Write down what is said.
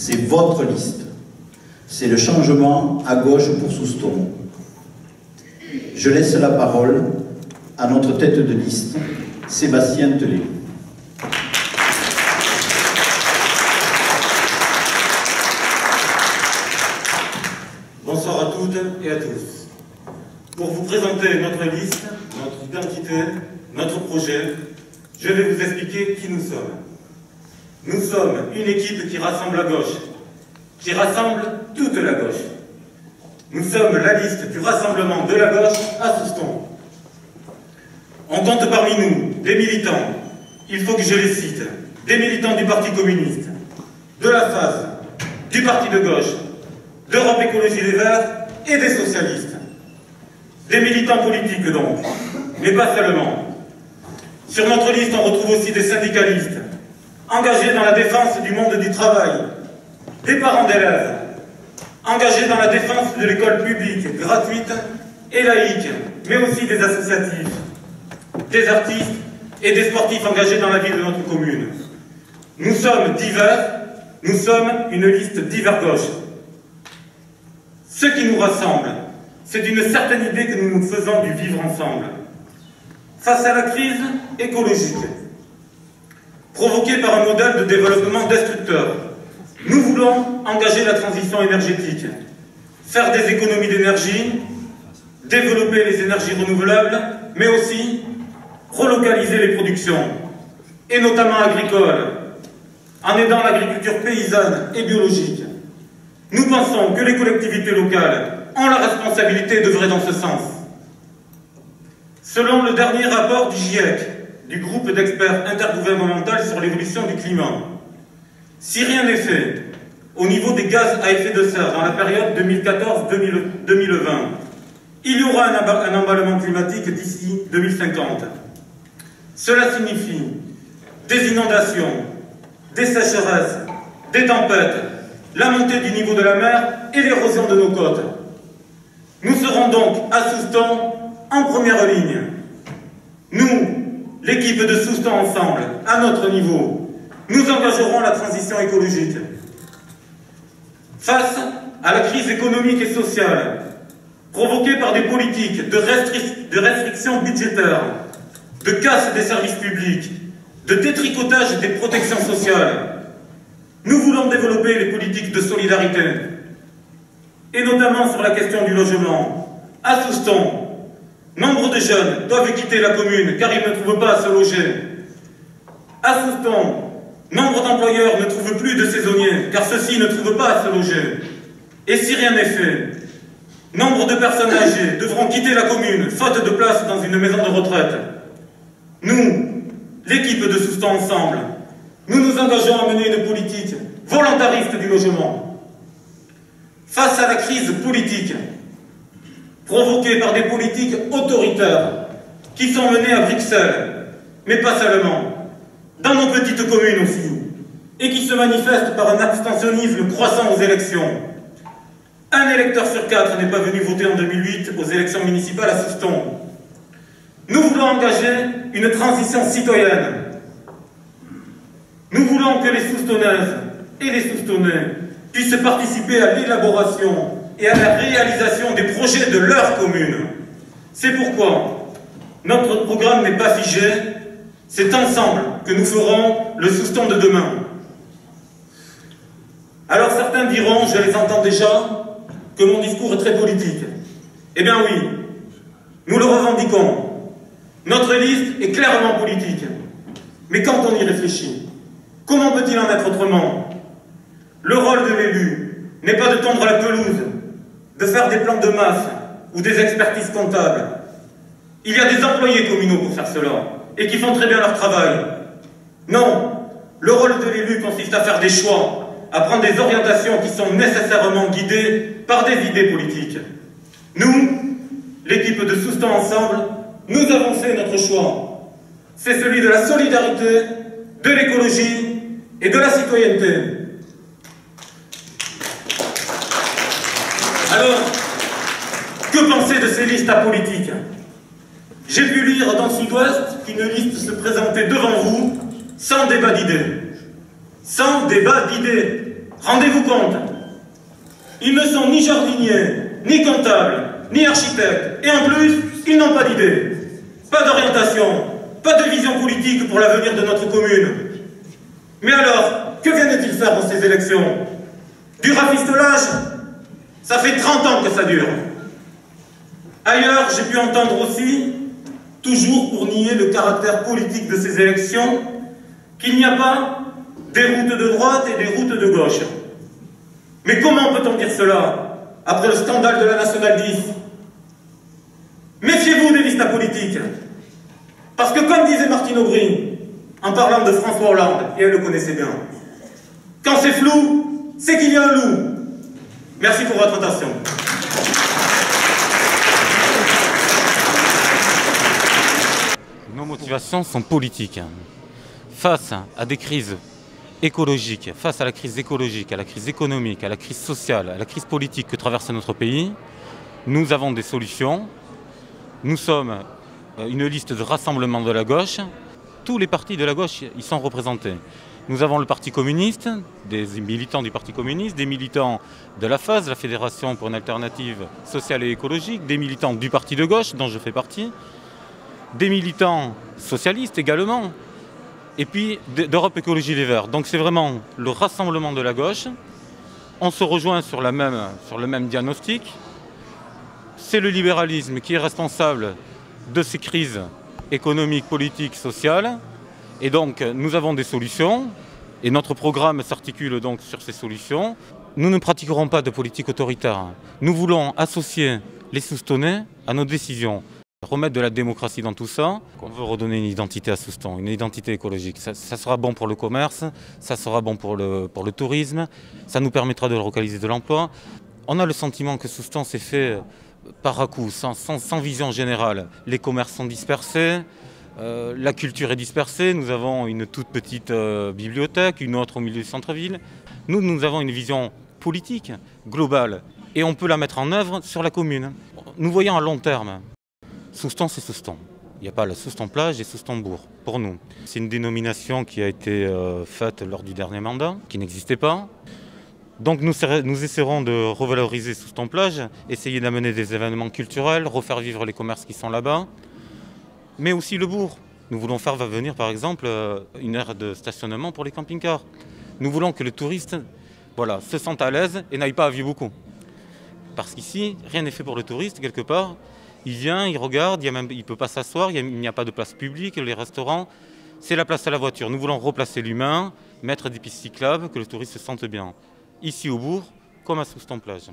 c'est votre liste. C'est le changement à gauche pour Souston. Je laisse la parole à notre tête de liste, Sébastien Telé. Bonsoir à toutes et à tous. Pour vous présenter notre liste, notre identité, notre projet, je vais vous expliquer qui nous sommes. Nous sommes une équipe qui rassemble la gauche, qui rassemble toute la gauche. Nous sommes la liste du rassemblement de la gauche à Souston. On compte parmi nous des militants, il faut que je les cite, des militants du Parti communiste, de la phase, du Parti de gauche, d'Europe Écologie Les Verts et des socialistes. Des militants politiques donc, mais pas seulement. Sur notre liste, on retrouve aussi des syndicalistes, engagés dans la défense du monde du travail, des parents d'élèves, engagés dans la défense de l'école publique, gratuite et laïque, mais aussi des associatifs, des artistes et des sportifs engagés dans la vie de notre commune. Nous sommes divers, nous sommes une liste divers gauche. Ce qui nous rassemble, c'est une certaine idée que nous nous faisons du vivre ensemble. Face à la crise écologique, provoquée par un modèle de développement destructeur, nous voulons engager la transition énergétique, faire des économies d'énergie, développer les énergies renouvelables, mais aussi relocaliser les productions, et notamment agricoles, en aidant l'agriculture paysanne et biologique. Nous pensons que les collectivités locales ont la responsabilité d'œuvrer dans ce sens. Selon le dernier rapport du GIEC, du groupe d'experts intergouvernemental sur l'évolution du climat, si rien n'est fait au niveau des gaz à effet de serre dans la période 2014-2020, il y aura un emballement climatique d'ici 2050. Cela signifie des inondations, des sécheresses, des tempêtes, la montée du niveau de la mer et l'érosion de nos côtes. Nous serons donc à Souston en première ligne. Nous, l'équipe de Souston ensemble, à notre niveau, nous engagerons la transition écologique. Face à la crise économique et sociale provoquée par des politiques de, de restrictions budgétaires, de casse des services publics, de détricotage des protections sociales, nous voulons développer les politiques de solidarité, et notamment sur la question du logement. À nombre de jeunes doivent quitter la commune car ils ne trouvent pas à se loger. À Souston, nombre d'employeurs ne trouvent plus de saisonniers car ceux-ci ne trouvent pas à se loger. Et si rien n'est fait, nombre de personnes âgées devront quitter la commune faute de place dans une maison de retraite. Nous, l'équipe de Souston Ensemble, nous nous engageons à mener une politique volontariste du logement. Face à la crise politique provoquée par des politiques autoritaires qui sont menées à Bruxelles, mais pas seulement, dans nos petites communes aussi, et qui se manifestent par un abstentionnisme croissant aux élections. Un électeur sur quatre n'est pas venu voter en 2008 aux élections municipales à Souston. Nous voulons engager une transition citoyenne. Nous voulons que les soustonnaises et les soustonnais puissent participer à l'élaboration et à la réalisation des projets de leur commune. C'est pourquoi notre programme n'est pas figé, c'est ensemble que nous ferons le souston de demain. Alors certains diront, je les entends déjà, que mon discours est très politique. Eh bien oui, nous le revendiquons. Notre liste est clairement politique. Mais quand on y réfléchit, comment peut-il en être autrement? Le rôle de l'élu n'est pas de tondre la pelouse, faire des plans de masse ou des expertises comptables. Il y a des employés communaux pour faire cela, et qui font très bien leur travail. Non, le rôle de l'élu consiste à faire des choix, à prendre des orientations qui sont nécessairement guidées par des idées politiques. Nous, l'équipe de Soustan Ensemble, nous avons fait notre choix. C'est celui de la solidarité, de l'écologie et de la citoyenneté. Alors, que penser de ces listes apolitiques? J'ai pu lire dans Sud-Ouest qu'une liste se présentait devant vous sans débat d'idées. Sans débat d'idées. Rendez-vous compte, ils ne sont ni jardiniers, ni comptables, ni architectes, et en plus, ils n'ont pas d'idée, pas d'orientation, pas de vision politique pour l'avenir de notre commune. Mais alors, que viennent-ils faire dans ces élections? Du rafistolage? Ça fait 30 ans que ça dure. Ailleurs, j'ai pu entendre aussi, toujours pour nier le caractère politique de ces élections, qu'il n'y a pas des routes de droite et des routes de gauche. Mais comment peut-on dire cela après le scandale de la Nationale 10 Méfiez-vous des listes politiques. Parce que comme disait Martine Aubry, en parlant de François Hollande, et elle le connaissait bien, quand c'est flou, c'est qu'il y a un loup. Merci pour votre attention. Nos motivations sont politiques. Face à des crises écologiques, face à la crise écologique, à la crise économique, à la crise sociale, à la crise politique que traverse notre pays, nous avons des solutions. Nous sommes euh, une liste de rassemblement de la gauche. Tous les partis de la gauche y sont représentés. Nous avons le Parti communiste, des militants du Parti communiste, des militants de la FAS, la Fédération pour une alternative sociale et écologique, des militants du Parti de gauche, dont je fais partie, des militants socialistes également, et puis d'Europe Écologie Les Verts. Donc c'est vraiment le rassemblement de la gauche. On se rejoint sur, sur le même diagnostic. C'est le libéralisme qui est responsable de ces crises économiques, politiques, sociales. Et donc nous avons des solutions, et notre programme s'articule donc sur ces solutions. Nous ne pratiquerons pas de politique autoritaire. Nous voulons associer les Soustonnais à nos décisions remettre de la démocratie dans tout ça. On veut redonner une identité à Souston, une identité écologique. Ça, sera bon pour le commerce, ça sera bon pour le, tourisme, ça nous permettra de relocaliser de l'emploi. On a le sentiment que Souston s'est fait euh, par à coup, sans, vision générale. Les commerces sont dispersés, euh, la culture est dispersée, nous avons une toute petite euh, bibliothèque, une autre au milieu du centre-ville. Nous, nous avons une vision politique, globale, et on peut la mettre en œuvre sur la commune. Nous voyons à long terme. Souston, c'est Souston. Il n'y a pas la Souston-Plage et Souston-Bourg, pour nous. C'est une dénomination qui a été euh, faite lors du dernier mandat, qui n'existait pas. Donc nous, nous, essaierons de revaloriser Souston-Plage, essayer d'amener des événements culturels, refaire vivre les commerces qui sont là-bas, mais aussi le bourg. Nous voulons faire venir par exemple euh, une aire de stationnement pour les camping-cars. Nous voulons que le touriste voilà, se sente à l'aise et n'aille pas à vivre beaucoup. Parce qu'ici, rien n'est fait pour le touriste, quelque part. Il vient, il regarde, il ne peut pas s'asseoir, il n'y a, pas de place publique, les restaurants, c'est la place à la voiture. Nous voulons replacer l'humain, mettre des pistes cyclables, que le touriste se sente bien. Ici au bourg, comme à Souston-Plage.